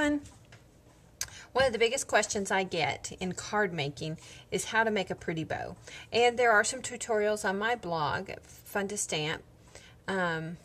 one, one of the biggest questions I get in card making is how to make a pretty bow. And there are some tutorials on my blog, Fun to Stamp, um,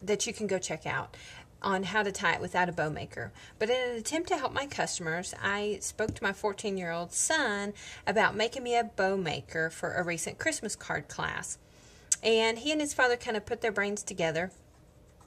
that you can go check out on how to tie it without a bow maker. But in an attempt to help my customers, I spoke to my 14 year old son about making me a bow maker for a recent Christmas card class. And he and his father kind of put their brains together.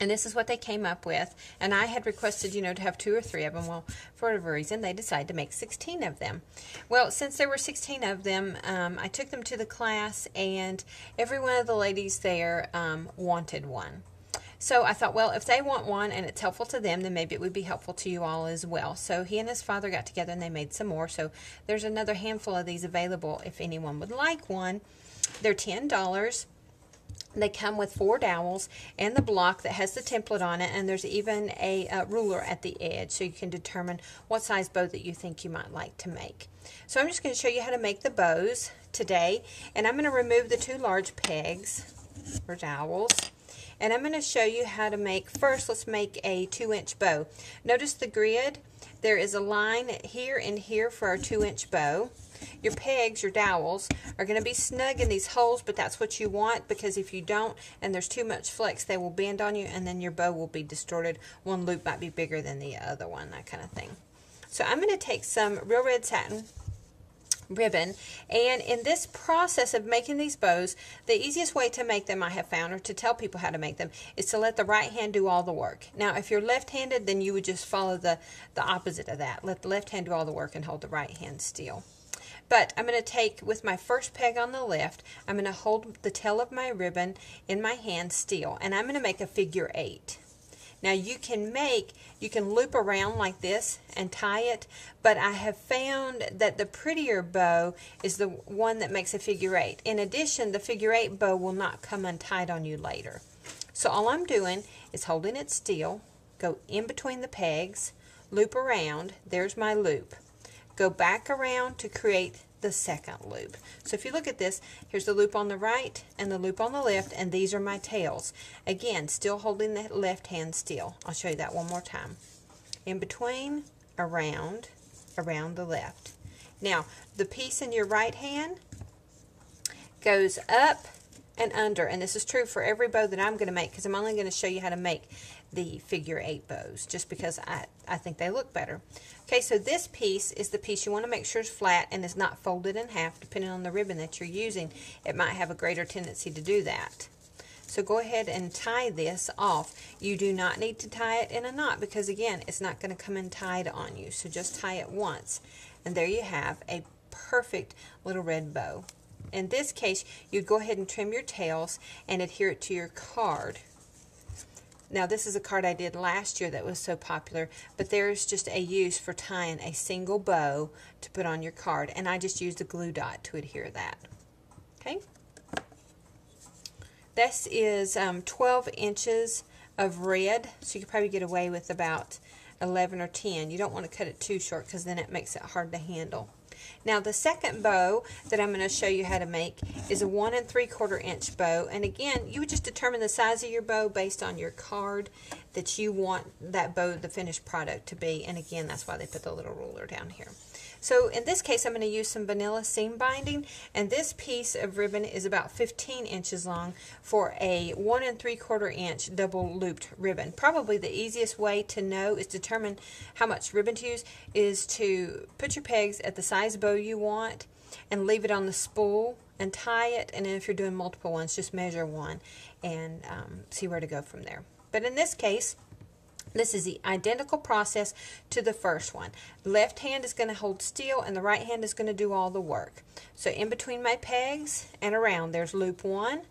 And this is what they came up with. And I had requested, you know, to have two or three of them. Well, for whatever reason, they decided to make 16 of them. Well, since there were 16 of them, um, I took them to the class, and every one of the ladies there um, wanted one. So I thought, well, if they want one and it's helpful to them, then maybe it would be helpful to you all as well. So he and his father got together and they made some more. So there's another handful of these available if anyone would like one. They're $10. They come with four dowels and the block that has the template on it, and there's even a uh, ruler at the edge so you can determine what size bow that you think you might like to make. So I'm just going to show you how to make the bows today, and I'm going to remove the two large pegs or dowels. And I'm going to show you how to make, first let's make a 2 inch bow. Notice the grid, there is a line here and here for our 2 inch bow. Your pegs, your dowels, are going to be snug in these holes, but that's what you want because if you don't and there's too much flex, they will bend on you and then your bow will be distorted. One loop might be bigger than the other one, that kind of thing. So I'm going to take some real red satin ribbon. And in this process of making these bows, the easiest way to make them I have found, or to tell people how to make them, is to let the right hand do all the work. Now, if you're left-handed, then you would just follow the, the opposite of that. Let the left hand do all the work and hold the right hand still. But I'm going to take, with my first peg on the left, I'm going to hold the tail of my ribbon in my hand still, and I'm going to make a figure eight. Now you can make, you can loop around like this and tie it, but I have found that the prettier bow is the one that makes a figure eight. In addition, the figure eight bow will not come untied on you later. So all I'm doing is holding it still, go in between the pegs, loop around, there's my loop. Go back around to create the second loop. So if you look at this, here's the loop on the right and the loop on the left, and these are my tails. Again, still holding the left hand still. I'll show you that one more time. In between, around, around the left. Now, the piece in your right hand goes up and under, and this is true for every bow that I'm going to make because I'm only going to show you how to make the figure eight bows just because I, I think they look better. Okay, so this piece is the piece you want to make sure is flat and is not folded in half depending on the ribbon that you're using. It might have a greater tendency to do that. So go ahead and tie this off. You do not need to tie it in a knot because again, it's not going to come in tied on you. So just tie it once. And there you have a perfect little red bow. In this case, you go ahead and trim your tails and adhere it to your card. Now this is a card I did last year that was so popular, but there's just a use for tying a single bow to put on your card, and I just used a glue dot to adhere that. Okay. This is um, 12 inches of red, so you could probably get away with about 11 or 10. You don't want to cut it too short because then it makes it hard to handle. Now the second bow that I'm going to show you how to make is a one and three quarter inch bow. And again, you would just determine the size of your bow based on your card that you want that bow, the finished product to be. And again, that's why they put the little ruler down here. So in this case, I'm going to use some vanilla seam binding, and this piece of ribbon is about 15 inches long for a one and three quarter inch double looped ribbon. Probably the easiest way to know is determine how much ribbon to use is to put your pegs at the size bow you want and leave it on the spool and tie it, and if you're doing multiple ones, just measure one and um, see where to go from there. But in this case, this is the identical process to the first one. Left hand is going to hold still and the right hand is going to do all the work. So in between my pegs and around, there's loop one,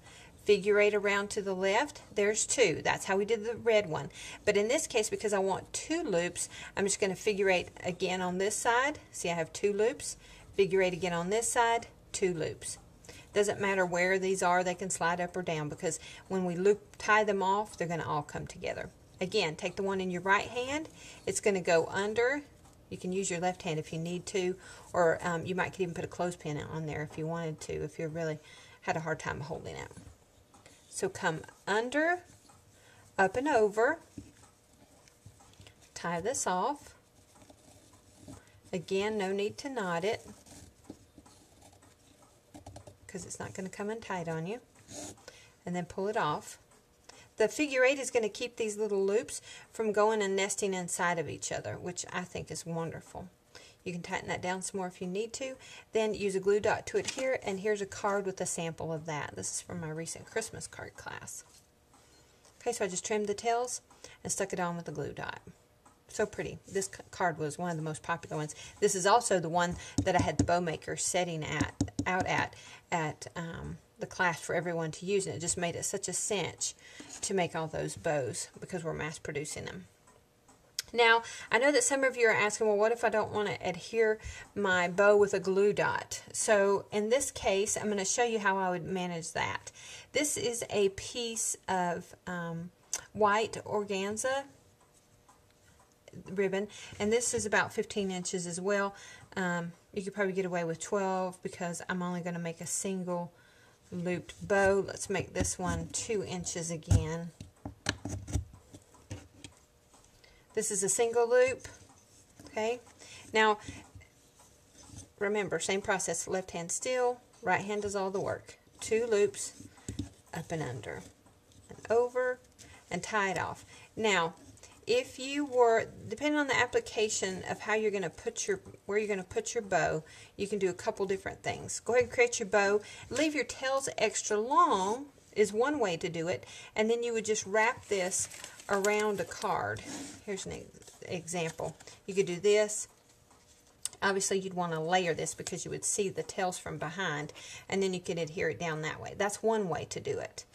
figure eight around to the left, there's two. That's how we did the red one. But in this case, because I want two loops, I'm just going to figure eight again on this side. See, I have two loops. Figure eight again on this side, two loops. Doesn't matter where these are, they can slide up or down because when we loop tie them off, they're going to all come together. Again, take the one in your right hand. It's going to go under. You can use your left hand if you need to, or um, you might even put a clothespin on there if you wanted to, if you really had a hard time holding it. So come under, up and over, tie this off. Again, no need to knot it because it's not going to come untied on you. And then pull it off. The figure eight is going to keep these little loops from going and nesting inside of each other, which I think is wonderful. You can tighten that down some more if you need to. Then use a glue dot to adhere, and here's a card with a sample of that. This is from my recent Christmas card class. Okay, so I just trimmed the tails and stuck it on with a glue dot. So pretty. This card was one of the most popular ones. This is also the one that I had the bow maker setting at out at at um, the class for everyone to use, and it just made it such a cinch to make all those bows because we're mass producing them. Now, I know that some of you are asking, well, what if I don't want to adhere my bow with a glue dot? So in this case, I'm going to show you how I would manage that. This is a piece of um, white organza ribbon, and this is about 15 inches as well. Um, you could probably get away with 12 because I'm only going to make a single looped bow. Let's make this one two inches again. This is a single loop. Okay. Now, remember, same process. Left hand still, right hand does all the work. Two loops, up and under, and over, and tie it off. Now, if you were, depending on the application of how you're going to put your, where you're going to put your bow, you can do a couple different things. Go ahead and create your bow. Leave your tails extra long is one way to do it. And then you would just wrap this around a card. Here's an example. You could do this. Obviously, you'd want to layer this because you would see the tails from behind, and then you can adhere it down that way. That's one way to do it.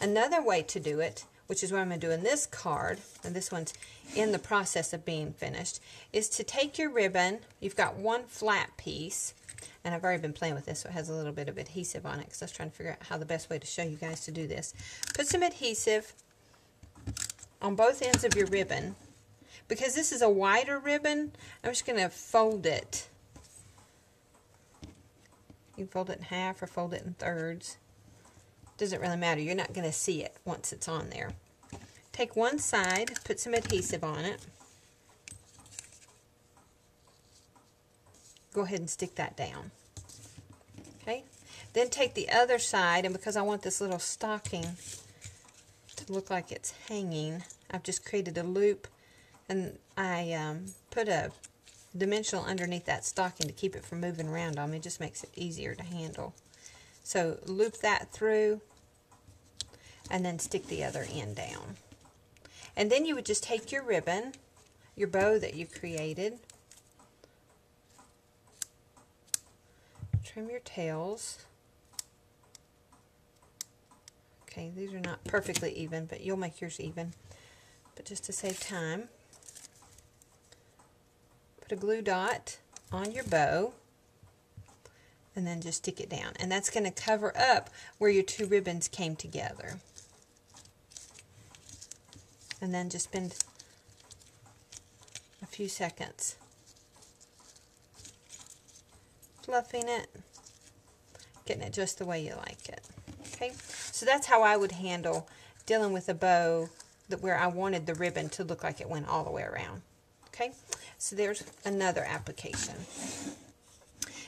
Another way to do it which is what I'm going to do in this card, and this one's in the process of being finished, is to take your ribbon, you've got one flat piece, and I've already been playing with this, so it has a little bit of adhesive on it, because I was trying to figure out how the best way to show you guys to do this. Put some adhesive on both ends of your ribbon. Because this is a wider ribbon, I'm just going to fold it. You can fold it in half or fold it in thirds. Doesn't really matter. You're not going to see it once it's on there. Take one side, put some adhesive on it. Go ahead and stick that down. Okay. Then take the other side, and because I want this little stocking to look like it's hanging, I've just created a loop, and I um, put a dimensional underneath that stocking to keep it from moving around on me. It just makes it easier to handle. So loop that through, and then stick the other end down. And then you would just take your ribbon, your bow that you created, trim your tails. Okay, these are not perfectly even, but you'll make yours even. But just to save time, put a glue dot on your bow and then just stick it down. And that's going to cover up where your two ribbons came together and then just spend a few seconds fluffing it, getting it just the way you like it. Okay, so that's how I would handle dealing with a bow that where I wanted the ribbon to look like it went all the way around. Okay, so there's another application.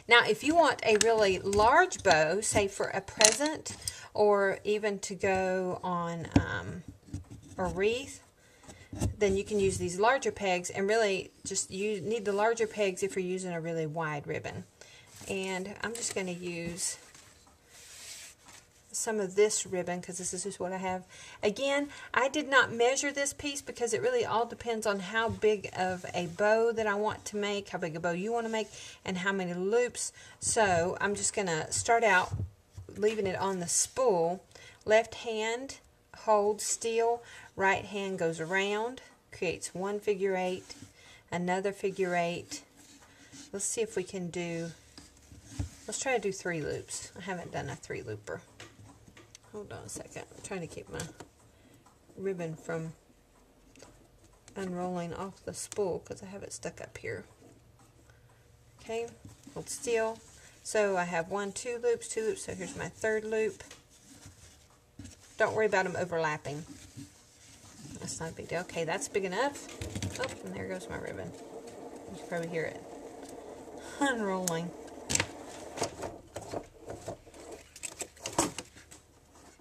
Now, if you want a really large bow, say for a present, or even to go on um, a wreath, then you can use these larger pegs and really just you need the larger pegs if you're using a really wide ribbon. And I'm just going to use some of this ribbon because this is just what I have. Again, I did not measure this piece because it really all depends on how big of a bow that I want to make, how big a bow you want to make, and how many loops. So I'm just going to start out leaving it on the spool. Left hand holds still, right hand goes around, creates one figure eight, another figure eight. Let's see if we can do, let's try to do three loops. I haven't done a three looper. Hold on a second. I'm trying to keep my ribbon from unrolling off the spool because I have it stuck up here. Okay, hold still. So I have one, two loops, two loops. So here's my third loop. Don't worry about them overlapping. That's not a big deal. Okay, that's big enough. Oh, and there goes my ribbon. You can probably hear it unrolling.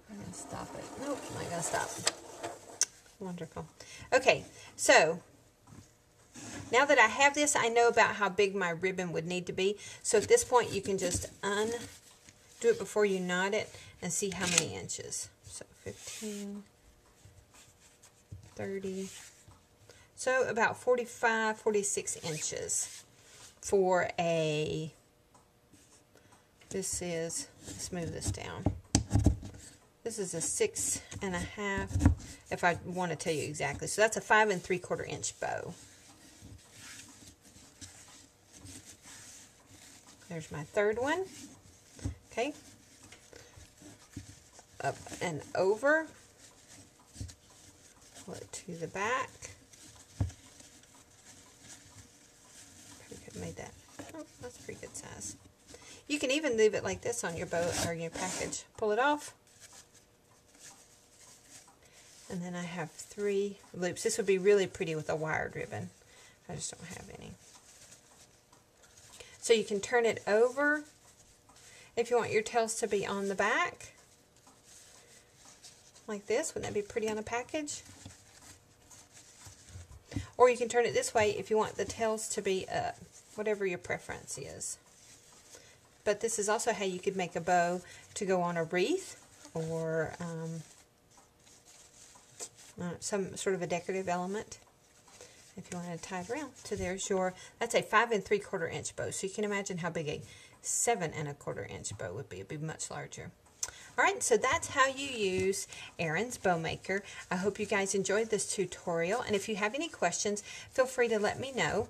I'm going to stop it. Nope, I'm not going to stop. Wonderful. Okay, so now that I have this, I know about how big my ribbon would need to be. So at this point, you can just undo it before you knot it and see how many inches. So 15, 30, so about 45, 46 inches for a, this is, let's move this down. This is a six and a half, if I want to tell you exactly. So that's a five and three quarter inch bow. There's my third one. Okay. Up and over. Pull it to the back. Pretty good, made that. Oh, that's pretty good size. You can even leave it like this on your boat or your package. Pull it off. And then I have three loops. This would be really pretty with a wired ribbon. I just don't have any. So you can turn it over if you want your tails to be on the back. Like this. Wouldn't that be pretty on a package? Or you can turn it this way if you want the tails to be up. Whatever your preference is. But this is also how you could make a bow to go on a wreath or um, uh, some sort of a decorative element if you want to tie it around. So there's your, that's a five and three quarter inch bow. So you can imagine how big a seven and a quarter inch bow would be. It'd be much larger. All right, so that's how you use Aaron's Bow Maker. I hope you guys enjoyed this tutorial. And if you have any questions, feel free to let me know.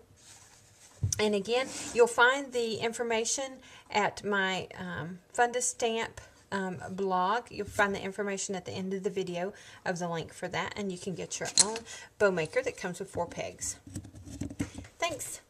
And again, you'll find the information at my um, Fun to Stamp um, blog. You'll find the information at the end of the video of the link for that, and you can get your own bow maker that comes with four pegs. Thanks.